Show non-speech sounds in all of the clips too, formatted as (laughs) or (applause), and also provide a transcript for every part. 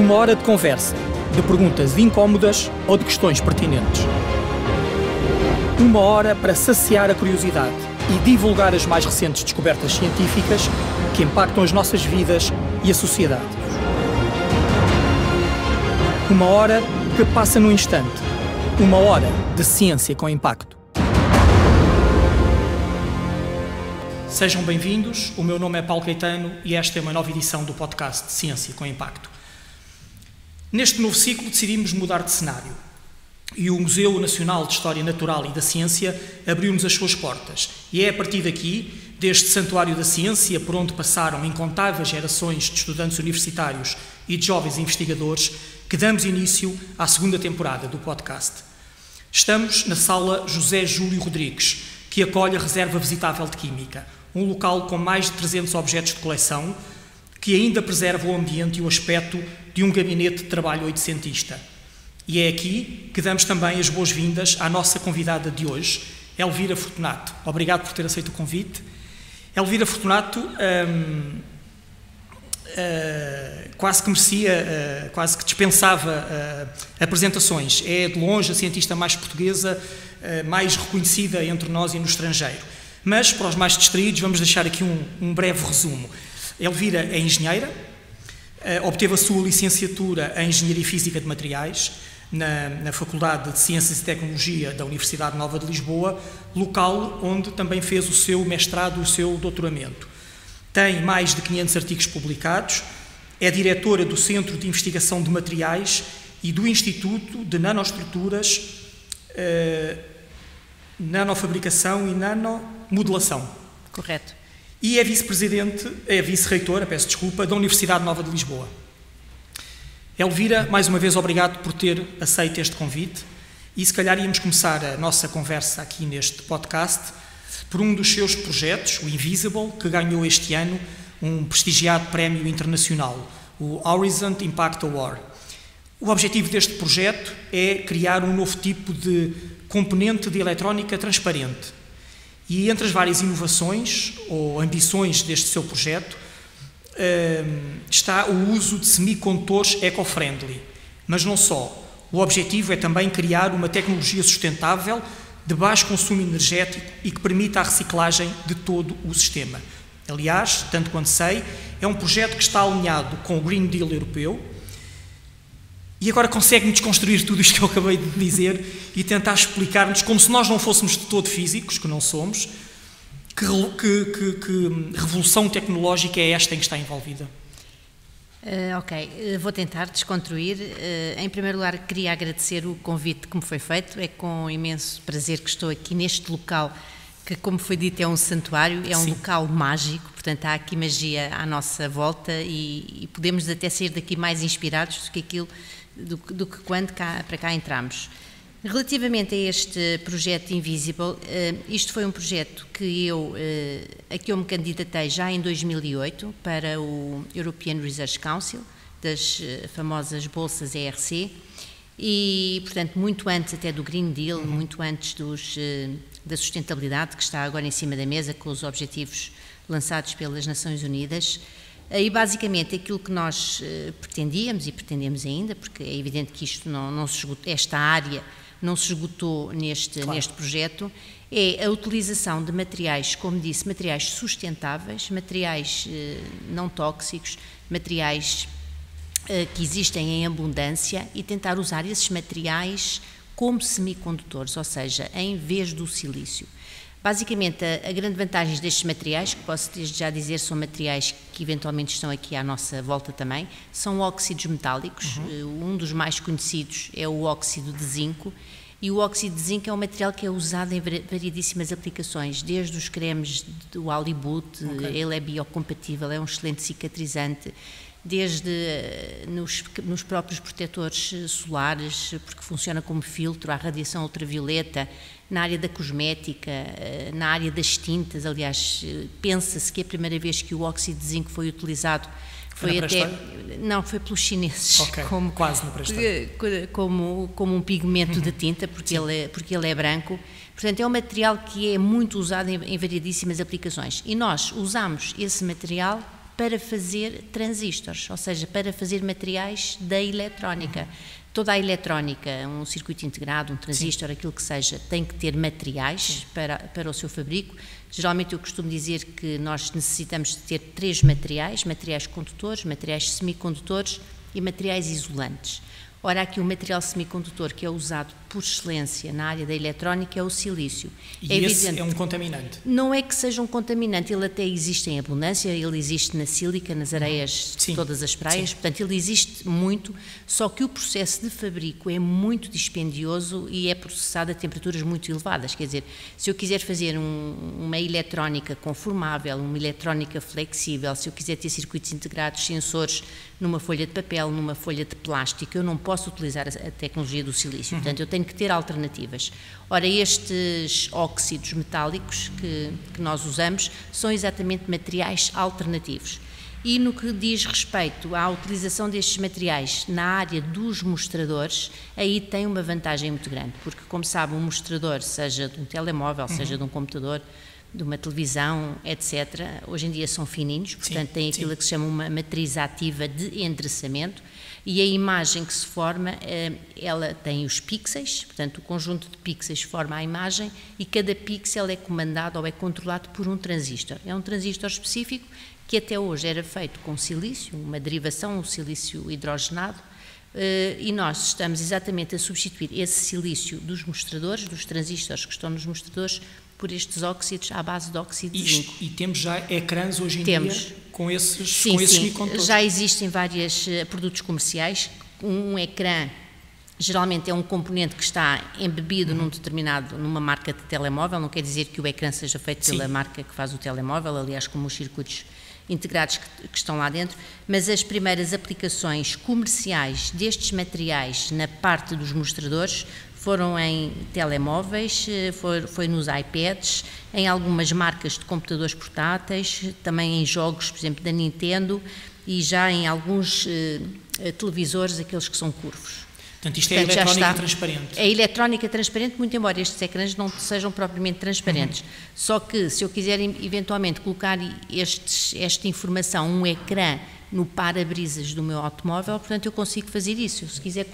Uma hora de conversa, de perguntas incómodas ou de questões pertinentes. Uma hora para saciar a curiosidade e divulgar as mais recentes descobertas científicas que impactam as nossas vidas e a sociedade. Uma hora que passa num instante. Uma hora de ciência com impacto. Sejam bem-vindos, o meu nome é Paulo Caetano e esta é uma nova edição do podcast Ciência com Impacto. Neste novo ciclo decidimos mudar de cenário e o Museu Nacional de História Natural e da Ciência abriu-nos as suas portas. E é a partir daqui, deste Santuário da Ciência, por onde passaram incontáveis gerações de estudantes universitários e de jovens investigadores, que damos início à segunda temporada do podcast. Estamos na sala José Júlio Rodrigues, que acolhe a Reserva Visitável de Química, um local com mais de 300 objetos de coleção, que ainda preserva o ambiente e o aspecto de um gabinete de trabalho oitocentista. E é aqui que damos também as boas-vindas à nossa convidada de hoje, Elvira Fortunato. Obrigado por ter aceito o convite. Elvira Fortunato hum, uh, quase que merecia, uh, quase que dispensava uh, apresentações. É de longe a cientista mais portuguesa, mais reconhecida entre nós e no estrangeiro. Mas, para os mais distraídos, vamos deixar aqui um, um breve resumo. Elvira é engenheira, obteve a sua licenciatura em Engenharia Física de Materiais na, na, Faculdade de Ciências e Tecnologia da Universidade Nova de Lisboa, local onde também fez o seu mestrado e o seu doutoramento. Tem mais de 500 artigos publicados, é diretora do Centro de Investigação de Materiais e do Instituto de Nanoestruturas, eh, Nanofabricação e Nanomodelação. Correto. E é vice-presidente, é vice-reitora, peço desculpa, da Universidade Nova de Lisboa. Elvira, mais uma vez obrigado por ter aceito este convite e se calhar íamos começar a nossa conversa aqui neste podcast por um dos seus projetos, o Invisible, que ganhou este ano um prestigiado prémio internacional, o Horizon Impact Award. O objetivo deste projeto é criar um novo tipo de componente de eletrónica transparente. E entre as várias inovações ou ambições deste seu projeto hum, está o uso de semicondutores eco-friendly. Mas não só. O objetivo é também criar uma tecnologia sustentável de baixo consumo energético e que permita a reciclagem de todo o sistema. Aliás, tanto quanto sei, é um projeto que está alinhado com o Green Deal europeu e agora consegue-me desconstruir tudo isto que eu acabei de dizer e tentar explicar-nos, como se nós não fôssemos de todo físicos, que não somos, que, que, que, que revolução tecnológica é esta em que está envolvida. Uh, ok, uh, vou tentar desconstruir. Uh, em primeiro lugar, queria agradecer o convite que me foi feito. É com imenso prazer que estou aqui neste local, que, como foi dito, é um santuário, é um Sim. local mágico, portanto, há aqui magia à nossa volta e, e, podemos até sair daqui mais inspirados do que aquilo, do, do que quando cá, para cá entramos. Relativamente a este projeto Invisible, eh, isto foi um projeto que eu, eh, a que eu me candidatei já em 2008 para o European Research Council, das eh, famosas bolsas ERC, e, portanto, muito antes até do Green Deal, uhum. muito antes dos, da sustentabilidade que está agora em cima da mesa com os objetivos lançados pelas Nações Unidas. E basicamente aquilo que nós pretendíamos e pretendemos ainda, porque é evidente que isto não, não se esgota, esta área não se esgotou neste, claro. neste projeto, é a utilização de materiais, como disse, materiais sustentáveis, materiais eh, não tóxicos, materiais eh, que existem em abundância e tentar usar esses materiais como semicondutores, ou seja, em vez do silício. Basicamente, a, a, grande vantagem destes materiais, que posso desde já dizer são materiais que eventualmente estão aqui à nossa volta também, são óxidos metálicos. Uhum. Eh, um dos mais conhecidos é o óxido de zinco. E o óxido de zinco é um material que é usado em variedíssimas aplicações, desde os cremes do Hollywood, okay. ele é biocompatível, é um excelente cicatrizante, desde eh, nos, nos, próprios protetores solares, porque funciona como filtro à radiação ultravioleta, na área da cosmética, eh, na área das tintas. Aliás, eh, pensa-se que a primeira vez que o óxido de zinco foi utilizado foi até não foi pelos chineses okay, (laughs) como quase no como como um pigmento uhum. de tinta porque ele é, porque ele é branco. Portanto é um material que é muito usado em, em variedíssimas aplicações. E nós usamos esse material para fazer transistores, ou seja, para fazer materiais da eletrónica. Toda a eletrónica, um circuito integrado, um transistor, Sim. aquilo que seja, tem que ter materiais para, para o seu fabrico. Geralmente eu costumo dizer que nós necessitamos de ter três materiais: materiais condutores, materiais semicondutores e materiais isolantes. Ora, aqui o material semicondutor que é usado por excelência na área da eletrónica é o silício. E é esse evidente, é um contaminante? Não é que seja um contaminante, ele até existe em abundância, ele existe na sílica, nas areias de todas as praias, Sim. portanto ele existe muito, só que o processo de fabrico é muito dispendioso e é processado a temperaturas muito elevadas, quer dizer, se eu quiser fazer um, uma eletrónica conformável, uma eletrónica flexível, se eu quiser ter circuitos integrados, sensores numa folha de papel, numa folha de plástico, eu não posso utilizar a, tecnologia do silício. Uhum. Portanto, eu tenho que ter alternativas. Ora, estes óxidos metálicos que, que nós usamos são exatamente materiais alternativos. E no que diz respeito à utilização destes materiais na área dos mostradores, aí tem uma vantagem muito grande, porque, como sabe, um mostrador, seja de um telemóvel, uhum. seja de um computador, de uma televisão, etc., hoje em dia são fininhos, portanto sim, tem aquilo sim. que se chama uma matriz ativa de endereçamento e a imagem que se forma, eh, ela tem os pixels, portanto o conjunto de pixels forma a imagem e cada pixel é comandado ou é controlado por um transistor. É um transistor específico que até hoje era feito com silício, uma derivação, o silício hidrogenado, eh, e nós estamos exatamente a substituir esse silício dos mostradores, dos transistores que estão nos mostradores, por estes óxidos à base de óxido de zinco. E temos já ecrãs hoje em temos. dia com esses, sim, com esses sim. Já existem vários uh, produtos comerciais. Um ecrã geralmente é um componente que está embebido num determinado, numa marca de telemóvel, não quer dizer que o ecrã seja feito Sim. pela marca que faz o telemóvel, aliás, como os circuitos integrados que, que, estão lá dentro, mas as primeiras aplicações comerciais destes materiais na parte dos mostradores foram em telemóveis, eh, foi, foi, nos iPads, em algumas marcas de computadores portáteis, também em jogos, por exemplo, da Nintendo e já em alguns eh, eh televisores, aqueles que são curvos. Portanto, isto é Portanto, é eletrónica transparente. É eletrónica transparente, muito embora estes ecrãs não sejam propriamente transparentes. Uhum. Só que, se eu quiser eventualmente colocar estes, esta informação, um ecrã, no para-brisas do meu automóvel, portanto, eu consigo fazer isso. Se quiser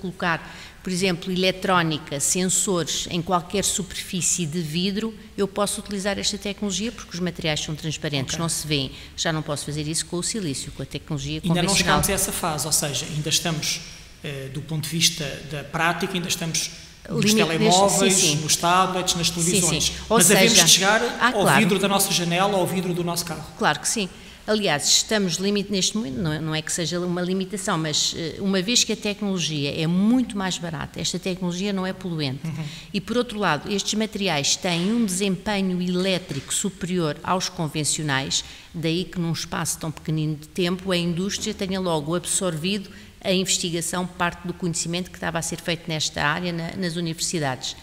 colocar por exemplo, eletrónica, sensores em qualquer superfície de vidro, eu posso utilizar esta tecnologia porque os materiais são transparentes, okay. não se vêem. Já não posso fazer isso com o silício, com a tecnologia ainda convencional. Ainda não chegámos a essa fase, ou seja, ainda estamos, eh, do ponto de vista da prática, ainda estamos nos Limite telemóveis, sim, sim. nos tablets, nas televisões. Sim, Mas seja, de chegar ah, ao claro. vidro da nossa janela, ao vidro do nosso carro. Claro que sim. Aliás, estamos limite neste momento, não é, é, que seja uma limitação, mas eh, uma vez que a tecnologia é muito mais barata, esta tecnologia não é poluente. Uhum. E por outro lado, estes materiais têm um desempenho elétrico superior aos convencionais, daí que num espaço tão pequenino de tempo a indústria tenha logo absorvido a investigação, parte do conhecimento que estava a ser feito nesta área na, nas universidades.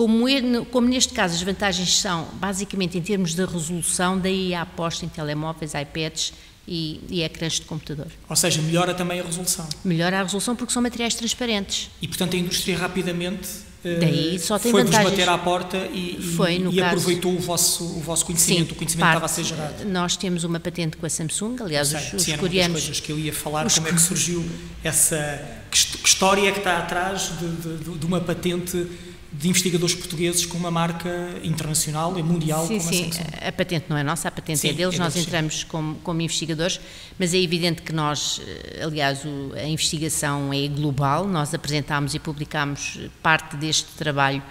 Como, como, neste caso as vantagens são basicamente em termos de resolução, daí a aposta em telemóveis, iPads e, e ecrãs de computador. Ou seja, melhora também a resolução. Melhora a resolução porque são materiais transparentes. E portanto a indústria rapidamente eh, Daí só tem foi vantagens. bater à porta e, foi, e, e aproveitou o vosso, o vosso conhecimento, Sim, o conhecimento parte, estava a ser gerado. Nós temos uma patente com a Samsung, aliás, sei, os, os sim, coreanos... coisas que eu ia falar, como é que surgiu essa que história que está atrás de, de, de uma patente de investigadores portugueses com uma marca internacional e mundial sim, como sim. a Samsung. A patente não é nossa, a patente sim, é deles, é nós entramos como, como, investigadores, mas é evidente que nós, eh, aliás, o, a investigação é global, nós apresentámos e publicámos parte deste trabalho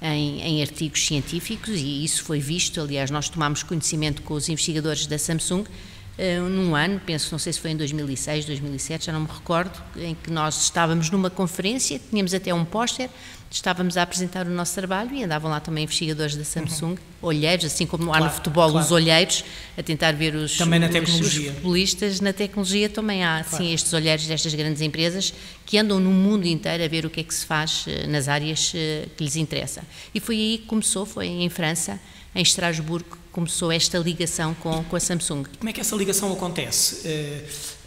em, em, artigos científicos e isso foi visto, aliás, nós tomámos conhecimento com os investigadores da Samsung uh, num ano, penso, não sei se foi em 2006, 2007, já não me recordo, em que nós estávamos numa conferência, tínhamos até um póster estávamos a apresentar o nosso trabalho e andavam lá também investigadores da Samsung, uhum. olheiros, assim como claro, há no futebol claro. os olheiros, a tentar ver os, também na tecnologia. os futebolistas. Na tecnologia também há claro. sim, estes olheiros destas grandes empresas que andam no mundo inteiro a ver o que é que se faz eh, nas áreas eh, que lhes interessa. E foi aí que começou, foi em França, em Estrasburgo, começou esta ligação com, com a Samsung. Como é que essa ligação acontece?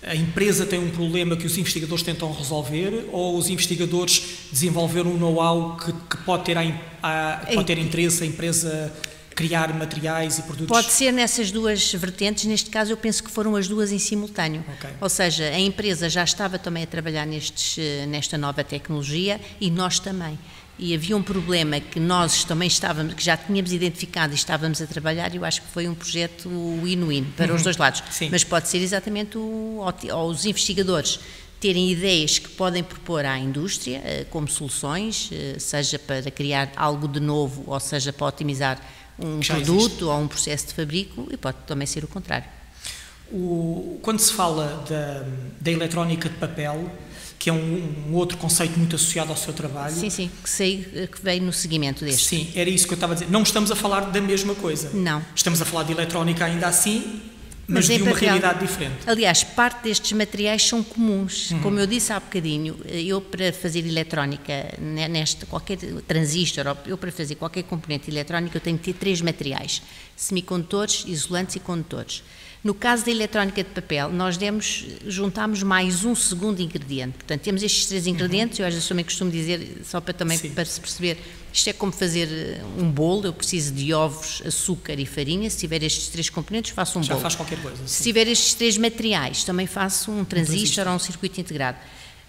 A empresa tem um problema que os investigadores tentam resolver ou os investigadores desenvolveram um know-how que, que, pode ter, a, a, pode ter interesse a empresa criar materiais e produtos? Pode ser nessas duas vertentes, neste caso eu penso que foram as duas em simultâneo. Okay. Ou seja, a empresa já estava também a trabalhar nestes, eh, nesta nova tecnologia e nós também. E havia um problema que nós também estávamos, que já tínhamos identificado e estávamos a trabalhar, e eu acho que foi um projeto win-win para uhum. os dois lados. Sim. Mas pode ser exatamente o, os investigadores terem ideias que podem propor à indústria eh, como soluções, eh, seja para criar algo de novo, ou seja para otimizar um produto existe. ou um processo de fabrico, e pode também ser o contrário. O, quando se fala da, da eletrónica de papel, que é um, um, outro conceito muito associado ao seu trabalho. Sim, sim, que, sei, que veio no seguimento deste. Sim, era isso que eu estava a dizer. Não estamos a falar da mesma coisa. Não. Estamos a falar de eletrónica ainda assim, mas, mas de uma realidade diferente. Aliás, parte destes materiais são comuns. Uhum. Como eu disse há bocadinho, eu para fazer eletrónica, nesta, qualquer transistor, eu para fazer qualquer componente eletrónico, eu tenho que ter três materiais: semicondutores, isolantes e condutores. No caso da eletrónica de papel, nós demos, juntámos mais um segundo ingrediente. Portanto, temos estes três ingredientes, uhum. eu às vezes também costumo dizer, só para também para se perceber, isto é como fazer eh, um bolo, eu preciso de ovos, açúcar e farinha, se tiver estes três componentes faço um Já bolo. Já faz qualquer coisa. Sim. Se tiver estes três materiais, também faço um transistor, um transistor. ou um circuito integrado.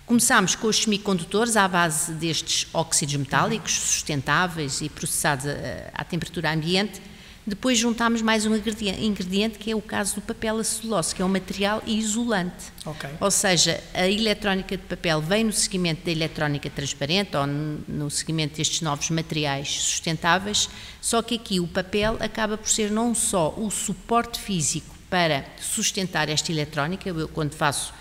Começámos com os semicondutores à base destes óxidos metálicos sustentáveis e processados a, à temperatura ambiente, depois juntámos mais um ingrediente, que é o caso do papel a celulose, que é um material isolante. Okay. Ou seja, a eletrónica de papel vem no seguimento da eletrónica transparente ou no seguimento destes novos materiais sustentáveis, só que aqui o papel acaba por ser não só o suporte físico para sustentar esta eletrónica, eu quando faço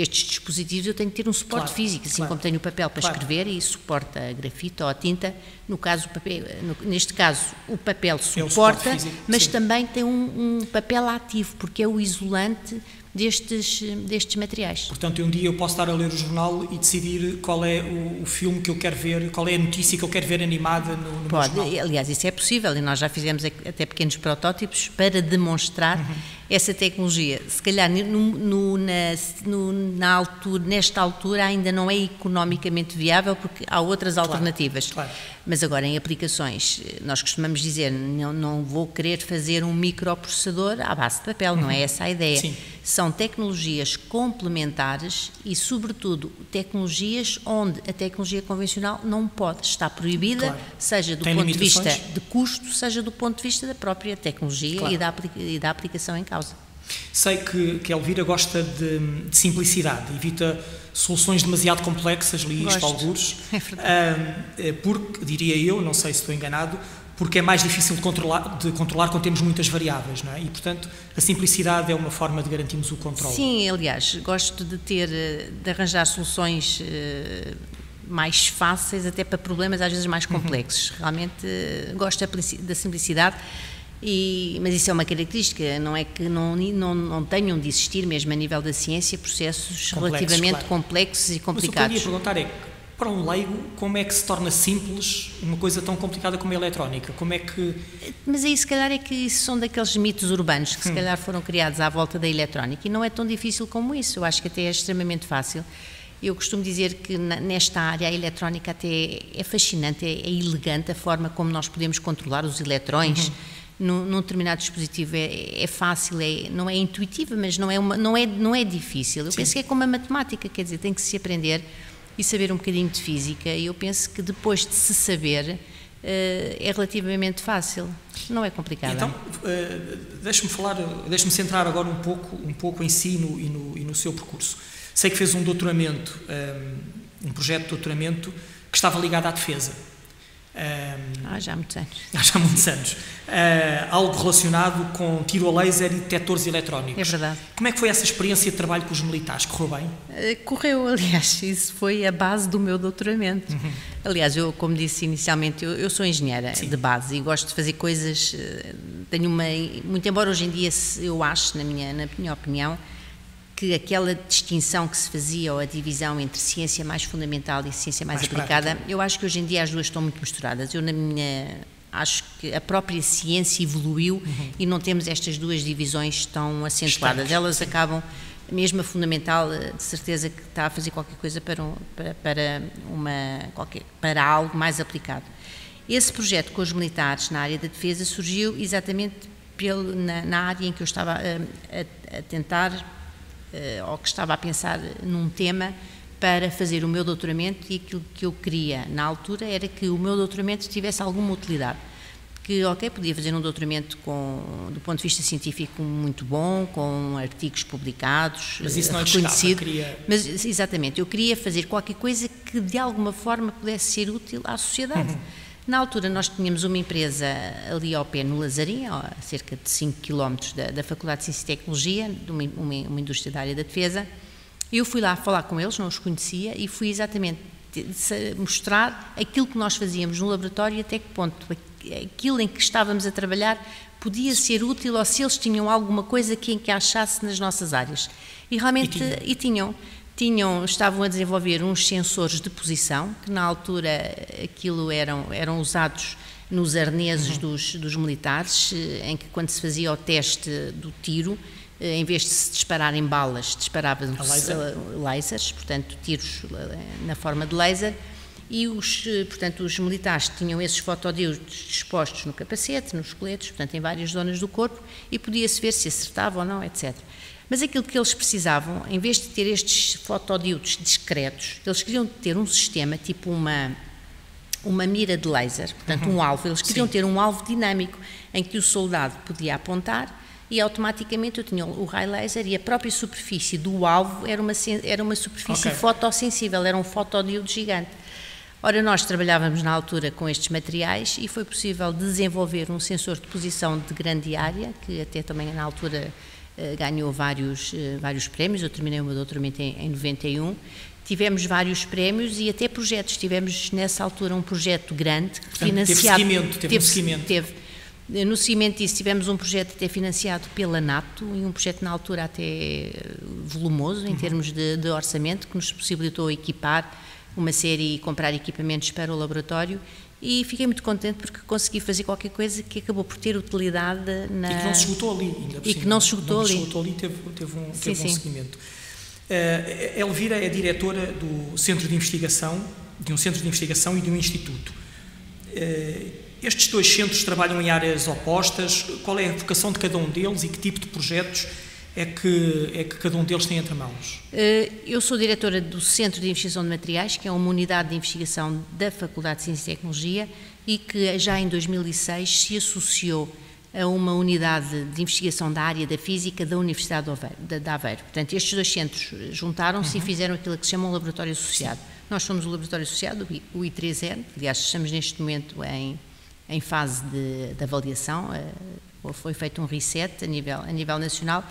estes dispositivos eu tenho que ter um suporte claro, físico, assim claro, como tenho o papel para claro. escrever e suporta a grafite ou a tinta, no caso, papel, no, neste caso o papel suporta, é o físico, mas sim. também tem um, um, papel ativo, porque é o isolante destes, destes materiais. Portanto, um dia eu posso estar a ler o jornal e decidir qual é o, o filme que eu quero ver, qual é a notícia que eu quero ver animada no, no Pode, jornal. aliás, isso é possível e nós já fizemos até pequenos protótipos para demonstrar uhum. Essa tecnologia. Se calhar no, no, na, no, na altura, nesta altura ainda não é economicamente viável porque há outras claro, alternativas. Claro. Mas agora em aplicações, nós costumamos dizer, não, não vou querer fazer um microprocessador à base de papel, uhum. não é uhum. essa a ideia. Sim. São tecnologias complementares e, sobretudo, tecnologias onde a tecnologia convencional não pode estar proibida, claro. seja do Tem ponto de vista de custo, seja do ponto de vista da própria tecnologia e, da, e da aplicação em causa. Sei que, que a Elvira gosta de, de, simplicidade, evita soluções demasiado complexas, li isto alguns, (laughs) é porque, diria eu, não sei se estou enganado, porque é mais difícil de controlar, de controlar quando temos muitas variáveis, não é? E, portanto, a simplicidade é uma forma de garantirmos o controle. Sim, aliás, gosto de ter, de arranjar soluções eh, mais fáceis até para problemas às vezes mais uhum. complexos. Uhum. Realmente gosto da simplicidade e, mas isso é uma característica, não é que não, não, não tenham de existir, mesmo a nível da ciência, processos complexos, relativamente claro. complexos e complicados. Mas o que eu ia perguntar é, para um leigo, como é que se torna simples uma coisa tão complicada como a eletrónica? Como é que... Mas aí se calhar é que isso são daqueles mitos urbanos que se hum. calhar foram criados à volta da eletrónica e não é tão difícil como isso, eu acho que até é extremamente fácil. Eu costumo dizer que nesta área a eletrónica até é fascinante, é, é elegante a forma como nós podemos controlar os eletrões, uhum num, num determinado dispositivo é, é fácil, é, não é intuitiva, mas não é, uma, não é, não é difícil. Eu Sim. penso que é como a matemática, quer dizer, tem que se aprender e saber um bocadinho de física, e eu penso que depois de se saber, Uh, é relativamente fácil, não é complicado. Então, uh, deixe-me falar, deixe-me centrar agora um pouco, um pouco em si no, e, no, e no seu percurso. Sei que fez um doutoramento, um, eh, um projeto de doutoramento que estava ligado à defesa. Um, ah, já há muitos anos. (laughs) Já há muitos anos. Uh, algo relacionado com tiro a laser e detectores eletrónicos. É verdade. Como é que foi essa experiência de trabalho com os militares? Correu bem? Uh, correu, aliás, isso foi a base do meu doutoramento. Uhum. Aliás, eu, como disse inicialmente, eu, eu sou engenheira Sim. de base e gosto de fazer coisas. Eh, tenho uma. Muito embora hoje em dia eu acho, na minha, na minha opinião, que aquela distinção que se fazia ou a divisão entre ciência mais fundamental e ciência mais, mais aplicada, prática. eu acho que hoje em dia as duas estão muito misturadas. Eu na minha acho que a própria ciência evoluiu uhum. e não temos estas duas divisões tão acentuadas. Elas sim. acabam mesmo a fundamental, eh, de certeza que está a fazer qualquer coisa para, um, para, para, uma, qualquer, para algo mais aplicado. Esse projeto com os militares na área da defesa surgiu exatamente pelo, na, na, área em que eu estava a, a, a tentar, ou que estava a pensar num tema para fazer o meu doutoramento e aquilo que eu queria na altura era que o meu doutoramento tivesse alguma utilidade. Que, ok, podia fazer um doutoramento com, do ponto de vista científico muito bom, com artigos publicados, mas isso não é reconhecido. Queria... Mas, exatamente, eu queria fazer qualquer coisa que de alguma forma pudesse ser útil à sociedade. Uhum. Na altura nós tínhamos uma empresa ali ao pé no Lazarim, a cerca de 5 km da, da Faculdade de Ciência e Tecnologia, de uma, uma, uma indústria da área da defesa, eu fui lá falar com eles, não os conhecia, e fui exatamente mostrar aquilo que nós fazíamos no laboratório e até que ponto aquilo em que estávamos a trabalhar podia ser útil ou se eles tinham alguma coisa que encaixasse nas nossas áreas. E realmente e tinham. E tinham, tinham estavam a desenvolver uns sensores de posição, que na altura aquilo eram, eram usados nos arneses uhum. dos, dos militares, eh, em que quando se fazia o teste do tiro, eh, em vez de se dispararem balas, disparavam laser. lasers, portanto, tiros eh, na forma de laser, e os, eh, portanto, os militares tinham esses fotodiodos dispostos no capacete, nos coletes, portanto, em várias zonas do corpo, e podia-se ver se acertava ou não, etc. Mas aquilo que eles precisavam, em vez de ter estes fotodiodos discretos, eles queriam ter um sistema, tipo uma, uma mira de laser, portanto, uhum. um alvo. Eles queriam Sim. ter um alvo dinâmico, em que o soldado podia apontar e automaticamente eu tinha o raio laser e a própria superfície do alvo era uma, era uma superfície okay. fotossensível, era um fotodiodo gigante. Ora, nós trabalhávamos na altura com estes materiais e foi possível desenvolver um sensor de posição de grande área, que até também na altura ganhou vários, eh, vários prémios, eu terminei o meu doutoramento em, em 91, tivemos vários prémios e até projetos, tivemos nessa altura um projeto grande, Portanto, financiado... Teve seguimento, teve, teve um seguimento. Teve, no seguimento disso, tivemos um projeto até financiado pela NATO e um projeto na altura até volumoso em uhum. termos de, de, orçamento, que nos possibilitou equipar uma série e comprar equipamentos para o laboratório. E fiquei muito contente porque consegui fazer qualquer coisa que acabou por ter utilidade na. E que não se esgotou ali, ainda por E que não se esgotou não ali. Não se esgotou ali, teve, teve um, sim, teve um seguimento. Uh, Elvira é diretora do Centro de Investigação, de um centro de investigação e de um instituto. Uh, estes dois centros trabalham em áreas opostas. Qual é a vocação de cada um deles e que tipo de projetos é que, é que cada um deles tem entre mãos? Eh, eu sou diretora do Centro de Investigação de Materiais, que é uma unidade de investigação da Faculdade de Ciência e Tecnologia e que já em 2006 se associou a uma unidade de investigação da área da física da Universidade de Aveiro. Portanto, estes dois centros juntaram-se uhum. e fizeram aquilo que se chama um laboratório associado. Nós somos o laboratório associado, o I3N, aliás, estamos neste momento em em fase de, de avaliação, eh, foi feito um reset a nível, a nível nacional.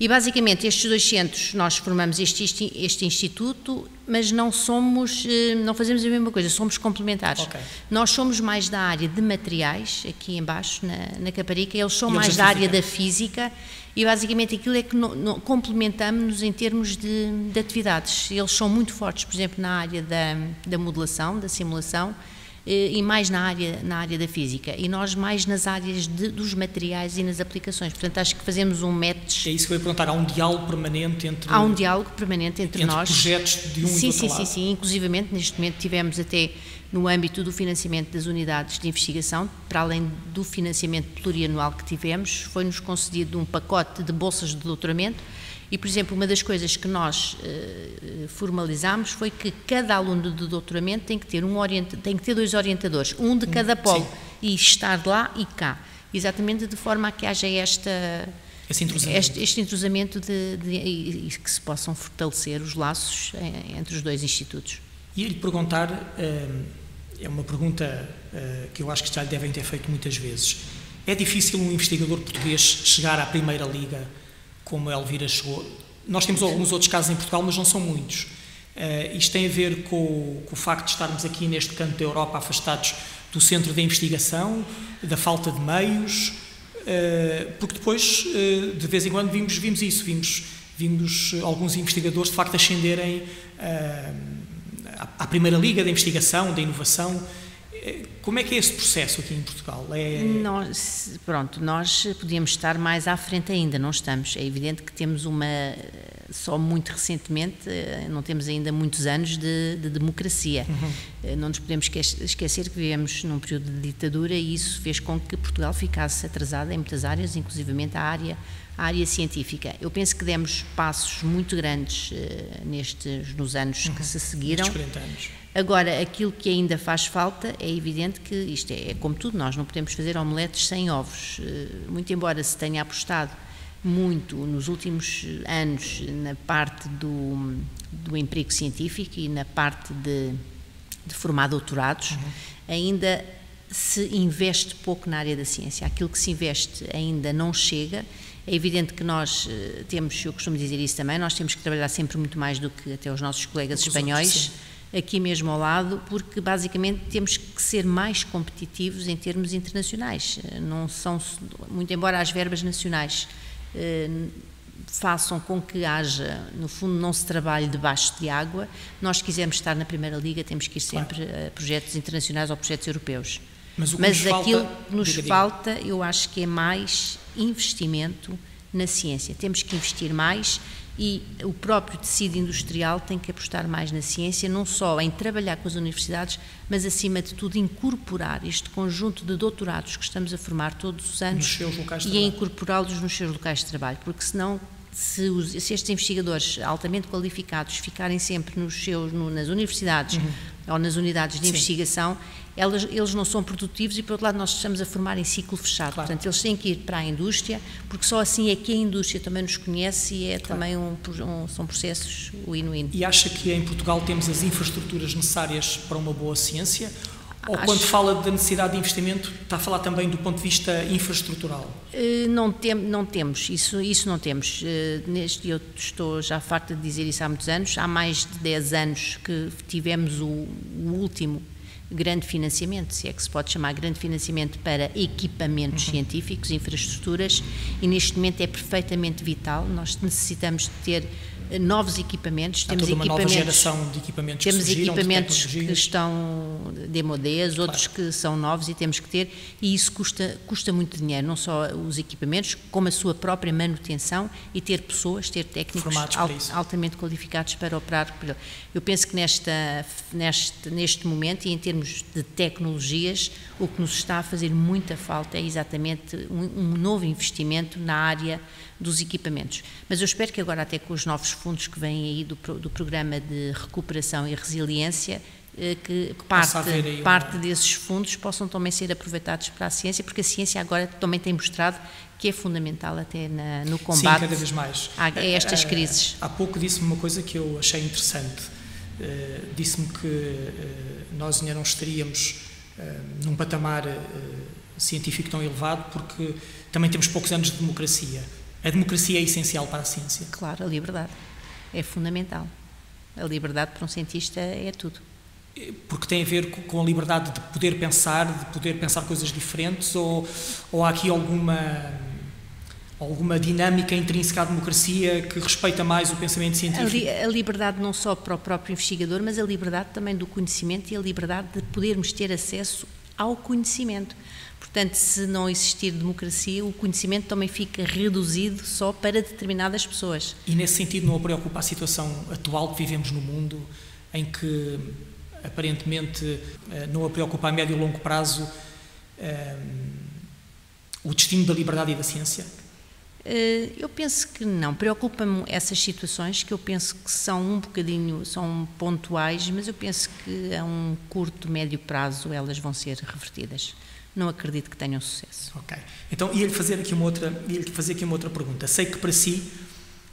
E basicamente estes dois centros, nós formamos este, este instituto, mas não somos, eh, não fazemos a mesma coisa, somos complementares. Okay. Nós somos mais da área de materiais, aqui embaixo na, na Caparica, eles são e mais da área da física e basicamente aquilo é que complementamos-nos em termos de, de, atividades. Eles são muito fortes, por exemplo, na área da, da modelação, da simulação, e mais na área, na área da física e nós mais nas áreas de, dos materiais e nas aplicações. Portanto, acho que fazemos um match. É isso que eu ia perguntar, há um diálogo permanente entre... Há um diálogo permanente entre, entre nós. projetos de um sim, e do sim, outro sim, sim, inclusivamente neste momento tivemos até no âmbito do financiamento das unidades de investigação, para além do financiamento plurianual que tivemos, foi-nos concedido um pacote de bolsas de doutoramento e, por exemplo, uma das coisas que nós uh, formalizámos foi que cada aluno de doutoramento tem que ter, um tem que ter dois orientadores, um de cada polo, Sim. e estar lá e cá, exatamente de forma a que haja esta, entrosamento. Este, este, entrosamento de, de, e, e, que se possam fortalecer os laços eh, entre os dois institutos. E lhe perguntar, eh, é uma pergunta que eu acho que já lhe devem ter feito muitas vezes. É difícil um investigador português chegar à primeira liga como a Elvira chegou. Nós temos alguns outros casos em Portugal, mas não são muitos. Uh, isto tem a ver com, com, o facto de estarmos aqui neste canto da Europa afastados do centro de investigação, da falta de meios, uh, porque depois, uh, de vez em quando, vimos, vimos isso, vimos, vimos alguns investigadores de facto ascenderem à primeira liga da investigação, da inovação, como é que é esse processo aqui em Portugal? É... Nós, pronto, nós podíamos estar mais à frente ainda, não estamos. É evidente que temos uma, só muito recentemente, uh, não temos ainda muitos anos de, de democracia. Uhum. não nos podemos esquecer que vivemos num período de ditadura e isso fez com que Portugal ficasse atrasado em muitas áreas, inclusivamente a área a área científica. Eu penso que demos passos muito grandes uh, nestes nos anos uhum. que se seguiram. 40 anos. Agora, aquilo que ainda faz falta é evidente que isto é, é como tudo, nós não podemos fazer omeletes sem ovos. Uh, muito embora se tenha apostado muito nos últimos anos na parte do, do emprego científico e na parte de, de formar doutorados, uhum. ainda se investe pouco na área da ciência. Aquilo que se investe ainda não chega é evidente que nós eh, temos, eu costumo dizer isso também, nós temos que trabalhar sempre muito mais do que até os nossos colegas os espanhóis, outros, aqui mesmo ao lado, porque basicamente temos que ser mais competitivos em termos internacionais. Eh, não são, muito embora as verbas nacionais eh, façam com que haja, no fundo, não se trabalhe debaixo de água, nós quisermos estar na Primeira Liga, temos que ir sempre claro. a projetos internacionais ou projetos europeus. Mas, Mas aquilo falta, que nos falta, eu acho que é mais investimento na ciência. Temos que investir mais e o próprio tecido industrial tem que apostar mais na ciência, não só em trabalhar com as universidades, mas acima de tudo incorporar este conjunto de doutorados que estamos a formar todos os anos e incorporá-los nos seus locais de trabalho, porque senão se, os, se, estes investigadores altamente qualificados ficarem sempre nos seus, no, nas universidades uhum. ou nas unidades de Sim. investigação, elas, eles não são produtivos e, por outro lado, nós estamos a formar em ciclo fechado. Claro. Portanto, eles têm que ir para a indústria, porque só assim é que a indústria também nos conhece e é claro. também um, um, são processos win-win. E acha que em Portugal temos as infraestruturas necessárias para uma boa ciência? Ou Acho... quando fala da necessidade de investimento, está a falar também do ponto de vista infraestrutural? Eh, não, tem, não temos, isso, isso não temos. Eh, neste, eu estou já farta de dizer isso há muitos anos. Há mais de 10 anos que tivemos o, o último grande financiamento, se é que se pode chamar grande financiamento para equipamentos uhum. científicos, infraestruturas, e neste momento é perfeitamente vital. Nós necessitamos de ter novos equipamentos. Há temos toda uma equipamentos, nova geração de equipamentos temos que surgiram, equipamentos que estão demodés, claro. outros que são novos e temos que ter, e isso custa, custa muito dinheiro, não só os equipamentos, como a sua própria manutenção e ter pessoas, ter técnicos alt, altamente qualificados para operar. Eu penso que nesta, neste, neste momento, e em termos de tecnologias, o que nos está a fazer muita falta é exatamente um, um novo investimento na área dos equipamentos. Mas eu espero que agora, até com os novos fundos que vêm aí do, do programa de recuperação e resiliência, eh, que parte, parte desses fundos possam também ser aproveitados para a ciência, porque a ciência agora também tem mostrado que é fundamental até na, no combate Sim, cada vez mais. a, a estas crises. Há pouco disse-me uma coisa que eu achei interessante. Uh, disse-me que uh, nós ainda não estaríamos uh, num patamar científico tão elevado porque também temos poucos anos de democracia. A democracia é essencial para a ciência. Claro, a liberdade é fundamental. A liberdade para um cientista é tudo. Porque tem a ver com a liberdade de poder pensar, de poder pensar coisas diferentes, ou, ou há aqui alguma alguma dinâmica intrínseca à democracia que respeita mais o pensamento científico? A, liberdade não só para o próprio investigador, mas a liberdade também do conhecimento e a liberdade de podermos ter acesso ao conhecimento. Portanto, se não existir democracia, o conhecimento também fica reduzido só para determinadas pessoas. E nesse sentido não a preocupa a situação atual que vivemos no mundo, em que aparentemente eh, não a preocupa a médio e longo prazo eh, o destino da liberdade e da ciência? Eh, eu penso que não. Preocupa-me essas situações que eu penso que são um bocadinho, são pontuais, mas eu penso que a um curto, médio prazo elas vão ser revertidas não acredito que tenham sucesso. Ok. Então, ia-lhe fazer aqui uma outra, ia fazer aqui uma outra pergunta. Sei que para si,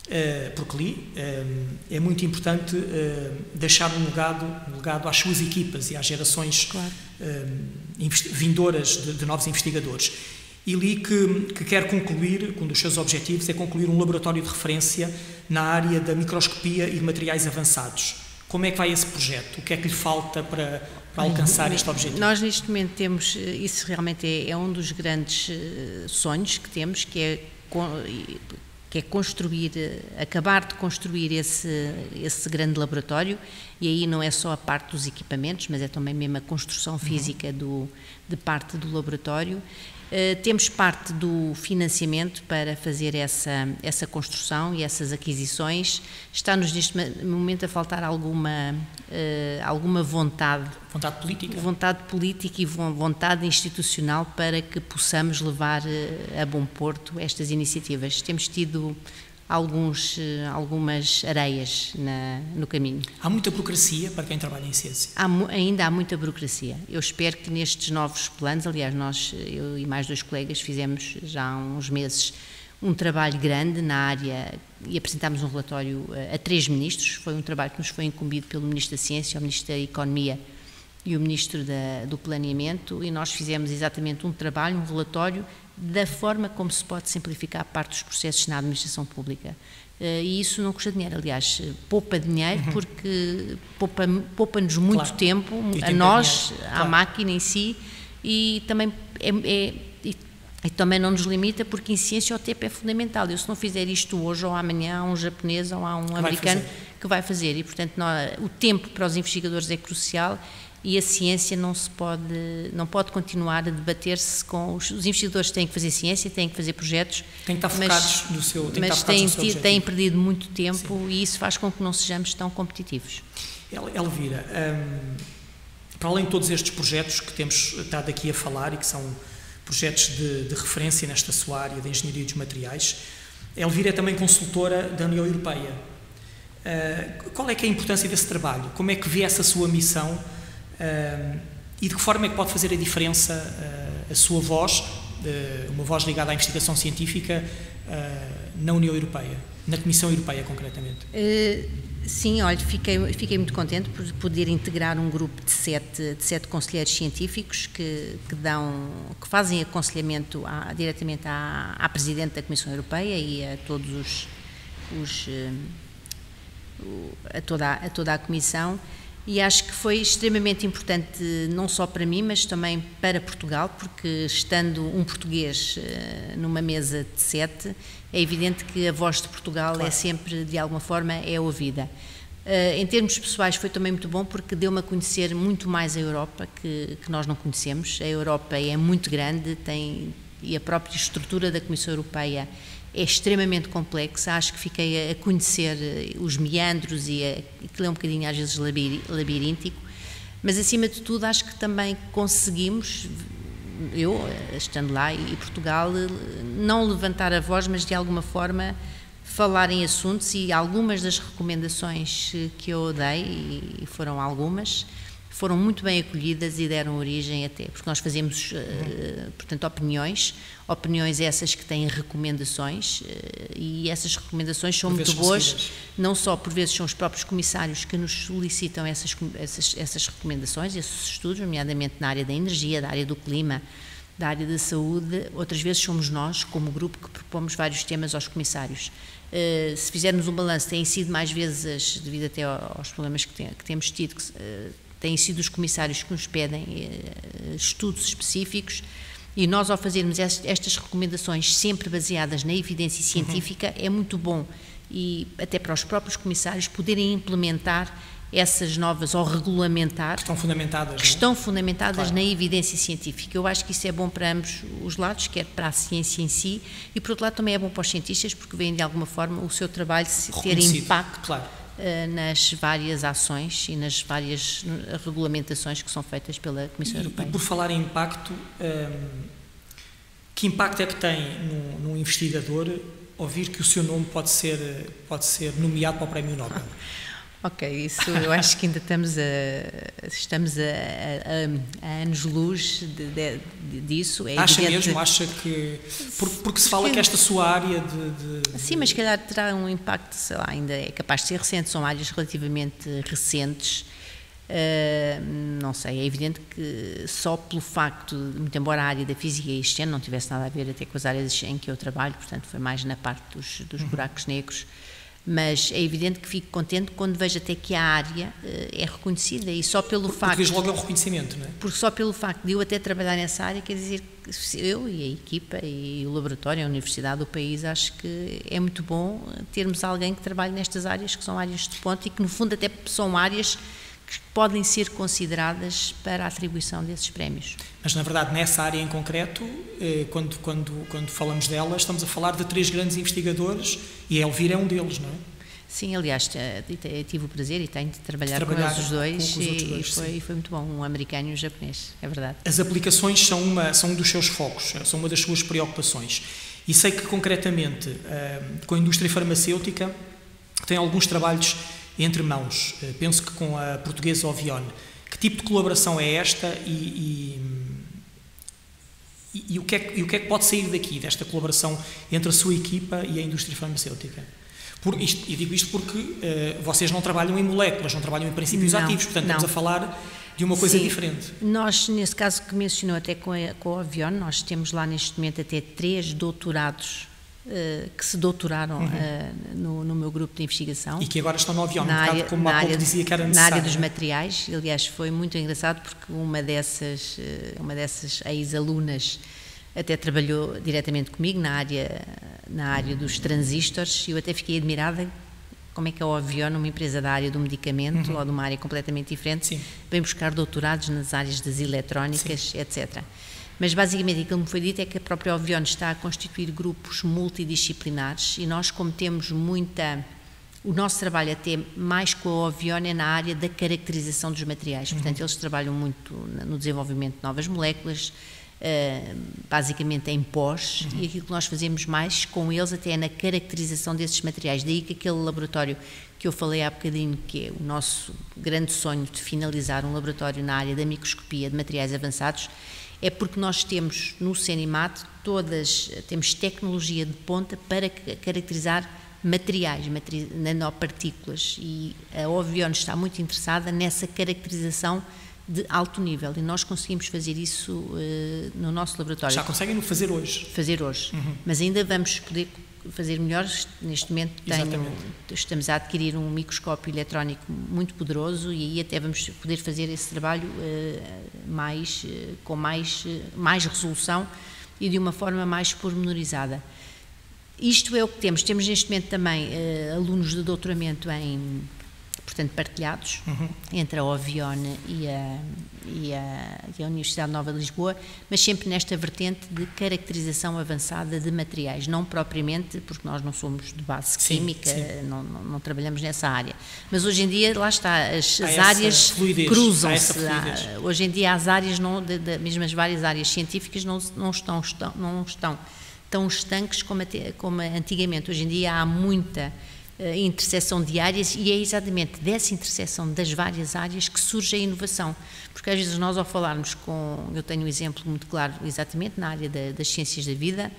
uh, porque li, uh, é muito importante uh, deixar um legado, um legado às suas equipas e às gerações claro. vindouras de, de, novos investigadores. E li que, que quer concluir, um dos seus objetivos é concluir um laboratório de referência na área da microscopia e de materiais avançados. Como é que vai esse projeto? O que é que lhe falta para, para alcançar este objetivo? Nós neste momento temos, eh, isso realmente é, é um dos grandes eh, sonhos que temos, que é que é construir, eh, acabar de construir esse, esse grande laboratório, e aí não é só a parte dos equipamentos, mas é também mesmo a construção uhum. física do, de parte do laboratório, Uh, temos parte do financiamento para fazer essa, essa construção e essas aquisições. Está-nos neste momento a faltar alguma, uh, alguma vontade. Vontade política? Vontade política e vontade institucional para que possamos levar uh, a bom porto estas iniciativas. Temos tido alguns, eh, algumas areias na, no caminho. Há muita burocracia para quem trabalha em ciência? Há, ainda há muita burocracia. Eu espero que nestes novos planos, aliás, nós, eu e mais dois colegas, fizemos já há uns meses um trabalho grande na área e apresentámos um relatório a, a três ministros. Foi um trabalho que nos foi incumbido pelo Ministro da Ciência, o Ministro da Economia e o Ministro da, do Planeamento, e nós fizemos exatamente um trabalho, um relatório da forma como se pode simplificar parte dos processos na administração pública. Uh, e isso não custa dinheiro, aliás, poupa dinheiro uhum. porque poupa-nos poupa muito claro. tempo, a nós, à claro. máquina em si, e também é, é e, e, também não nos limita porque em ciência o tempo é fundamental. Eu se não fizer isto hoje ou amanhã há um japonês ou há um americano que vai fazer e portanto nós, o tempo para os investigadores é crucial e a ciência não se pode não pode continuar a debater-se com os, os, investidores têm que fazer ciência têm que fazer projetos têm que estar focados mas, no seu têm mas têm, no têm perdido muito tempo Sim. e isso faz com que não sejamos tão competitivos. Elvira hum, para além de todos estes projetos que temos estado aqui a falar e que são projetos de, de referência nesta sua área de engenharia dos materiais Elvira é também consultora da União Europeia. Uh, qual é é a importância desse trabalho? Como é que vê essa sua missão e de que forma é que pode fazer a diferença uh, a sua voz, uh, uma voz ligada à investigação científica, uh, na União Europeia, na Comissão Europeia concretamente? sim, olha, fiquei, fiquei muito contente por poder integrar um grupo de sete, de sete conselheiros científicos que, que, dão, que fazem aconselhamento a, diretamente à, à Presidente da Comissão Europeia e a todos os, os a toda, a toda a Comissão e acho que foi extremamente importante não só para mim, mas também para Portugal, porque estando um português eh, numa mesa de sete, é evidente que a voz de Portugal é claro. é sempre, de alguma forma, é ouvida. Eh, em termos pessoais foi também muito bom porque deu-me a conhecer muito mais a Europa que, que nós não conhecemos. A Europa é muito grande tem, e a própria estrutura da Comissão Europeia é extremamente complexa. Acho que fiquei a conhecer eh, os meandros e aquilo é um bocadinho às vezes labiríntico, mas acima de tudo acho que também conseguimos, eu eh, estando lá e Portugal, eh, não levantar a voz, mas de alguma forma falar em assuntos e algumas das recomendações que eu dei, e foram algumas, foram muito bem acolhidas e deram origem até, porque nós fazemos, uh, portanto, opiniões, opiniões essas que têm recomendações, uh, e essas recomendações são muito boas, não só por vezes são os próprios comissários que nos solicitam essas, essas, essas recomendações, esses estudos, nomeadamente na área da energia, da área do clima, da área da saúde, outras vezes somos nós, como grupo, que propomos vários temas aos comissários. Uh, se fizermos um balanço, têm sido mais vezes, devido até aos problemas que, tem, que temos tido, que, uh, têm sido os comissários que nos pedem eh, estudos específicos e nós, ao fazermos estas recomendações sempre baseadas na evidência científica, uhum. é muito bom e até para os próprios comissários poderem implementar essas novas ou regulamentar que estão fundamentadas, que é? estão fundamentadas claro. na evidência científica. Eu acho que isso é bom para ambos os lados, quer para a ciência em si e por outro lado também é bom para os cientistas porque vem de alguma forma o seu trabalho ter impacto claro. Eh, nas várias ações e nas várias regulamentações que são feitas pela Comissão e, Europeia. E por falar em impacto, ehm, que impacto é que tem no, no, investigador ouvir que o seu nome pode ser, pode ser nomeado para o Prémio Nobel? (laughs) Ok, isso eu acho que ainda estamos a, estamos a, a, a anos-luz de, de, disso. É acha evidente... mesmo? Acha que. Porque, porque se fala que esta sua área de, de, Sim, mas se calhar terá um impacto, sei lá, ainda é capaz de ser recente, são áreas relativamente recentes. Uh, não sei, é evidente que só pelo facto, muito embora a área da física este ano não tivesse nada a ver até com as áreas em que eu trabalho, portanto foi mais na parte dos, dos uhum. buracos negros, mas é evidente que fico contente quando vejo até que a área uh, é reconhecida e só pelo porque facto... Porque logo é o reconhecimento, não é? Porque só pelo facto de eu até trabalhar nessa área, quer dizer, eu e a equipa e o laboratório, a universidade, o país, acho que é muito bom termos alguém que trabalhe nestas áreas, que são áreas de ponto e que no fundo até são áreas que podem ser consideradas para a atribuição desses prémios. Mas, na verdade, nessa área em concreto, eh, quando, quando, quando falamos dela, estamos a falar de três grandes investigadores e a Elvira é um deles, não é? Sim, aliás, tive o prazer e tenho de trabalhar, de trabalhar com, os dois, com, com os dois e foi, foi, muito bom, um americano e um japonês, é verdade. As aplicações são, uma, são um dos seus focos, são uma das suas preocupações. E sei que, concretamente, eh, com a indústria farmacêutica, tem alguns trabalhos entre mãos. Eh, penso que com a portuguesa Ovion. Que tipo de colaboração é esta e, e, e, o que é, e o que é que pode sair daqui, desta colaboração entre a sua equipa e a indústria farmacêutica? Por isto, e digo isto porque uh, vocês não trabalham em moléculas, não trabalham em princípios não, ativos, portanto não. estamos a falar de uma coisa Sim. diferente. Nós, nesse caso que mencionou até com a, com a nós temos lá neste momento até três doutorados uh, que se doutoraram uhum. uh, no, no, meu grupo de investigação. E que agora estão no avião, na um área, como há pouco dizia que era necessário. Na área dos materiais, aliás, foi muito engraçado porque uma dessas, uma dessas ex-alunas até trabalhou diretamente comigo na área, na área dos transistores e eu até fiquei admirada como é que a Ovion, uma empresa da área do medicamento uhum. ou de uma área completamente diferente, Sim. vem buscar doutorados nas áreas das eletrónicas, Sim. etc. Mas basicamente aquilo que me foi dito é que a própria Ovion está a constituir grupos multidisciplinares e nós, como temos muita. O nosso trabalho até mais com a Ovion é na área da caracterização dos materiais. Portanto, uhum. eles trabalham muito no desenvolvimento de novas moléculas, Uh, basicamente em pós, uhum. e aquilo que nós fazemos mais com eles até é na caracterização desses materiais. Daí que aquele laboratório que eu falei há bocadinho, que é o nosso grande sonho de finalizar um laboratório na área da microscopia de materiais avançados, é porque nós temos no CENIMAT todas, temos tecnologia de ponta para caracterizar materiais, materi nanopartículas, e a Ovion está muito interessada nessa caracterização de alto nível e nós conseguimos fazer isso uh, no nosso laboratório. Já conseguem fazer hoje? Fazer hoje, uhum. mas ainda vamos poder fazer melhor. Neste momento tenho, estamos a adquirir um microscópio eletrónico muito poderoso e aí até vamos poder fazer esse trabalho uh, mais, uh, com mais, mais resolução e de uma forma mais pormenorizada. Isto é o que temos. Temos neste momento também alunos de doutoramento em portanto, partilhados uhum. entre a Ovione e a, e, a, e a, Universidade Nova de Lisboa, mas sempre nesta vertente de caracterização avançada de materiais, não propriamente, porque nós não somos de base sim, química, sim. Não, não, não, trabalhamos nessa área. Mas hoje em dia, lá está, as, as áreas cruzam-se. Hoje em dia, as áreas, não, de, de, mesmo as várias áreas científicas, não, não, estão, estão, não estão tão estanques como, como antigamente. Hoje em dia, há muita interseção de áreas e é exatamente dessa interseção das várias áreas que surge a inovação. Porque às vezes nós, ao falarmos com. Eu tenho um exemplo muito claro, exatamente na área da, das ciências da vida.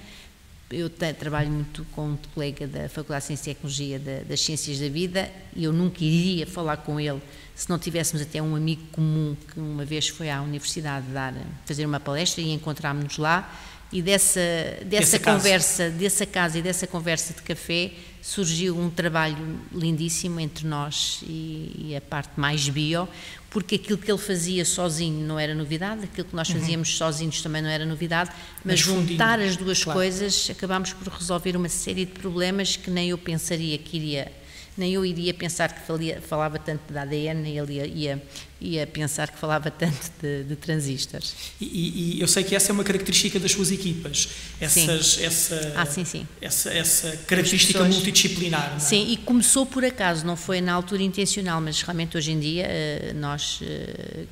Eu trabalho muito com um colega da Faculdade de Ciência e Tecnologia da, das Ciências da Vida e eu nunca iria falar com ele se não tivéssemos até um amigo comum que uma vez foi à universidade dar, fazer uma palestra e encontrámos-nos lá e dessa, dessa conversa, dessa casa e dessa conversa de café surgiu um trabalho lindíssimo entre nós e, e, a parte mais bio, porque aquilo que ele fazia sozinho não era novidade, aquilo que nós uhum. fazíamos uhum. sozinhos também não era novidade, mas, mas juntar as duas claro. coisas acabámos por resolver uma série de problemas que nem eu pensaria que iria nem eu iria pensar que falia, falava tanto de ADN, nem ele ia, ia, ia pensar que falava (laughs) tanto de, de transistores. E, e, eu sei que essa é uma característica das suas equipas, essas, sim. essa, ah, sim, sim. essa, essa característica pessoas, multidisciplinar. É? Sim, e começou por acaso, não foi na altura intencional, mas realmente hoje em dia eh, nós eh,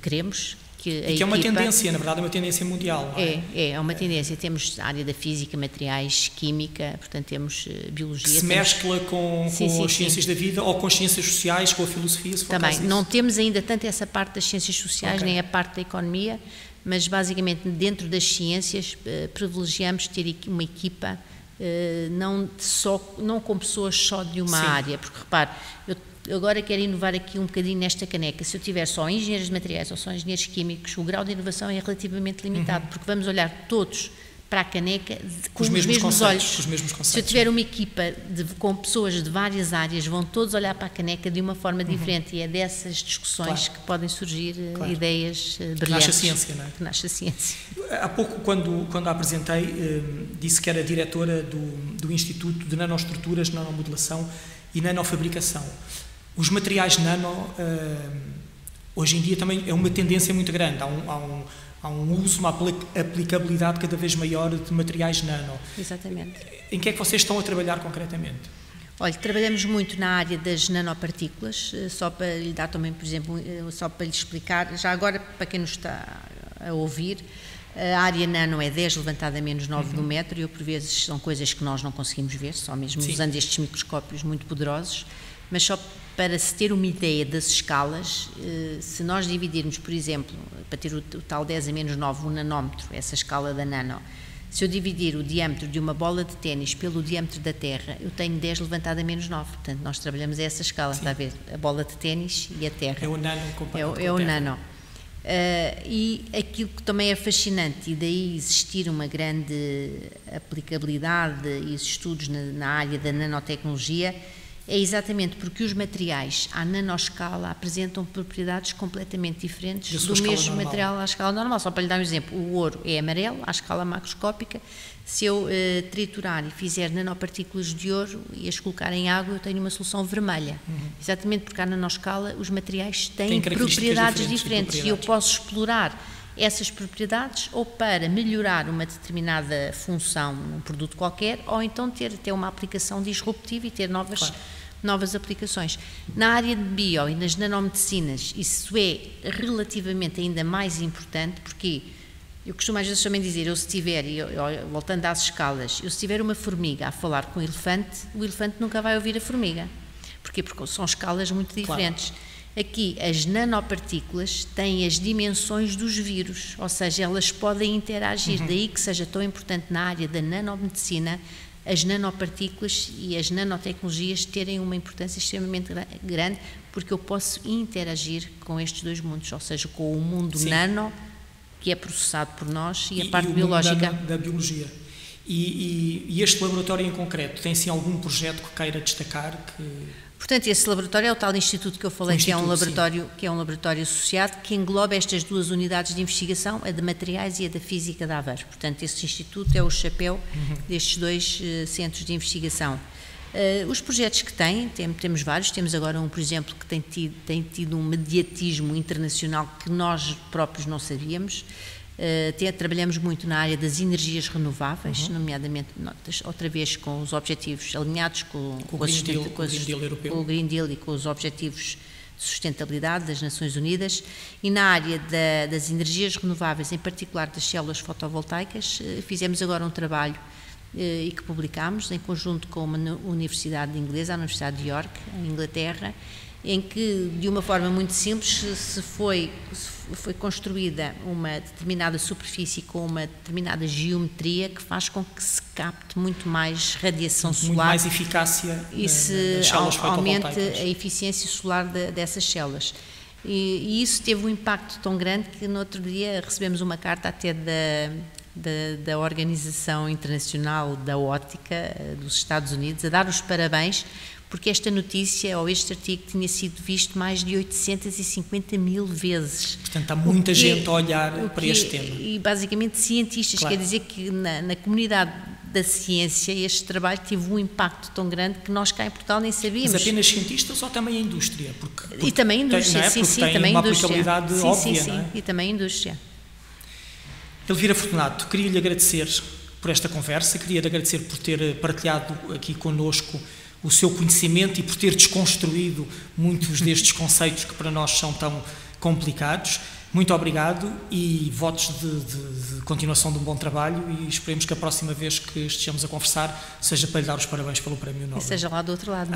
queremos que e que é uma tendência, na verdade, é uma tendência mundial. É? é? É, é, uma tendência. Temos a área da física, materiais, química, portanto, temos uh, biologia. Que se temos... mescla com, sim, com sim, as ciências sim. da vida ou com as ciências sociais, com a filosofia, se for Também, não temos ainda tanto essa parte das ciências sociais, okay. nem a parte da economia, mas basicamente dentro das ciências uh, privilegiamos ter uma equipa uh, não, só, não com pessoas só de uma área, porque repare, eu agora quero inovar aqui um bocadinho nesta caneca. Se eu tiver só engenheiros de materiais ou só engenheiros químicos, o grau de inovação é relativamente limitado, uhum. porque vamos olhar todos para a caneca com, os, mesmos, mesmos olhos. Os mesmos conceitos. Se eu tiver uma equipa de, com pessoas de várias áreas, vão todos olhar para a caneca de uma forma uhum. diferente e é dessas discussões claro. que podem surgir eh, claro. ideias uh, brilhantes. Que nasce a ciência, não é? Que nasce a ciência. Há pouco, quando, quando a apresentei, eh, disse que era diretora do, do Instituto de Nanoestruturas, Nanomodelação e Nanofabricação. Os materiais nano uh, Hoje em dia também é uma tendência muito grande, há um, há um, há um uso, uma aplicabilidade cada vez maior de materiais nano. Exatamente. Em que é que vocês estão a trabalhar concretamente? Olha, trabalhamos muito na área das nanopartículas, eh, só para lhe dar também, por exemplo, eh, só para lhe explicar, já agora para quem nos está a ouvir, a área nano é 10 levantada a menos 9 uhum. do metro e por vezes são coisas que nós não conseguimos ver, só mesmo Sim. usando estes microscópios muito poderosos, mas só para se ter uma ideia das escalas, eh, se nós dividirmos, por exemplo, para ter o tal 10 a menos 9, um nanómetro, essa escala da nano, se eu dividir o diâmetro de uma bola de ténis pelo diâmetro da Terra, eu tenho 10 levantado a menos 9. Portanto, nós trabalhamos a essa escala, Sim. está a ver? A bola de ténis e a Terra. É o nano comparado é, é o nano. Uh, e aquilo que também é fascinante, e daí existir uma grande aplicabilidade e estudos na, na área da nanotecnologia, é exatamente porque os materiais à nanoscala apresentam propriedades completamente diferentes do mesmo normal. material à escala normal. Só para lhe dar um exemplo, o ouro é amarelo à escala macroscópica. Se eu uh, triturar e fizer nanopartículas de ouro e as colocar em água, eu tenho uma solução vermelha. Uhum. Exatamente porque à nanoscala os materiais têm propriedades diferentes, diferentes e eu posso explorar essas propriedades ou para melhorar uma determinada função num produto qualquer ou então ter até uma aplicação disruptiva e ter novas claro novas aplicações. Na área de bio e nas nanomedicinas, isso é relativamente ainda mais importante, porque eu costumo às vezes também dizer, eu se tiver, voltando às escalas, eu se tiver uma formiga a falar com o elefante, o elefante nunca vai ouvir a formiga. Porquê? Porque são escalas muito diferentes. Claro. Aqui, as nanopartículas têm as dimensões dos vírus, ou seja, elas podem interagir. Uhum. Daí que seja tão importante na área da nanomedicina as nanopartículas e as nanotecnologias terem uma importância extremamente grande, porque eu posso interagir com estes dois mundos, ou seja, com o mundo Sim. nano, que é processado por nós, e, e a parte e biológica. Da, da biologia. E, e, este laboratório em concreto, tem sim algum projeto que queira destacar? Que... Portanto, esse laboratório é o tal instituto que eu falei, que é um laboratório sim. que é um laboratório associado que engloba estas duas unidades de investigação, a de materiais e a da física da Aveiro. Portanto, esse instituto é o chapéu uhum. destes dois uh, centros de investigação. Uh, os projetos que têm, tem, temos vários, temos agora um, por exemplo, que tem tido, tem tido um mediatismo internacional que nós próprios não sabíamos. Uh, trabalhamos muito na área das energias renováveis, uhum. nomeadamente, outra vez, com os objetivos alinhados com, com, com, Green, Deal, com, Green Deal com o Green Deal e com os objetivos de sustentabilidade das Nações Unidas e na área da, das energias renováveis, em particular das células fotovoltaicas, uh, fizemos agora um trabalho uh, e que publicámos em conjunto com uma universidade inglesa, a Universidade de York, em Inglaterra, em que, de uma forma muito simples, se foi, se foi construída uma determinada superfície com uma determinada geometria que faz com que se capte muito mais radiação muito solar. Mais eficácia e se aumente a eficiência solar de, dessas células. E, e, isso teve um impacto tão grande que no outro dia recebemos uma carta até da, da, da Organização Internacional da Ótica eh, dos Estados Unidos a dar os parabéns porque esta notícia ou este artigo tinha sido visto mais de 850 mil vezes. Portanto, há muita gente a olhar para este tema. E basicamente cientistas, claro. quer dizer que na, na, comunidade da ciência este trabalho teve um impacto tão grande que nós cá em Portugal nem sabíamos. Mas apenas cientistas ou também a indústria? Porque, porque e também a indústria, tem, é? sim, sim, tem também uma indústria. aplicabilidade sim, óbvia, sim, sim, é? e também a indústria. Elvira Fortunato, queria-lhe agradecer por esta conversa, queria-lhe agradecer por ter partilhado aqui conosco o seu conhecimento e por ter desconstruído muitos destes conceitos que para nós são tão complicados. Muito obrigado e votos de, de, de, continuação de um bom trabalho e esperemos que a próxima vez que estejamos a conversar seja para lhe dar os parabéns pelo Prémio Nobel. E seja lá do outro lado,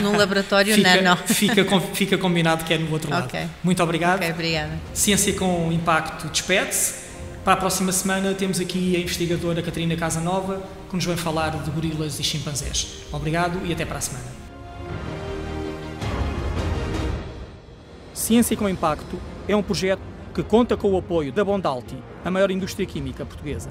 num, laboratório fica, nano. Fica, fica combinado que é no outro lado. Okay. Muito obrigado. Okay, obrigada. Ciência com Impacto despede-se. Para a próxima semana temos aqui a investigadora Catarina Casanova, que nos vai falar de gorilas e chimpanzés. Obrigado e até para a semana. Ciência com Impacto é um projeto que conta com o apoio da Bondalti, a maior indústria química portuguesa.